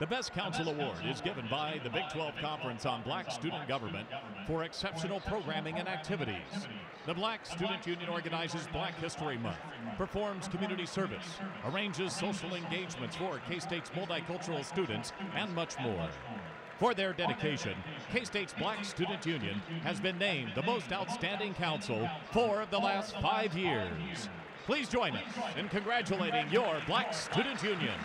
The Best Council Award is given by the Big 12 Conference on Black Student Government for exceptional programming and activities. The Black Student Union organizes Black History Month, performs community service, arranges social engagements for K State's multicultural students, and much more. For their dedication, K State's Black Student Union has been named the most outstanding council for the last five years. Please join us in congratulating your Black Student Union.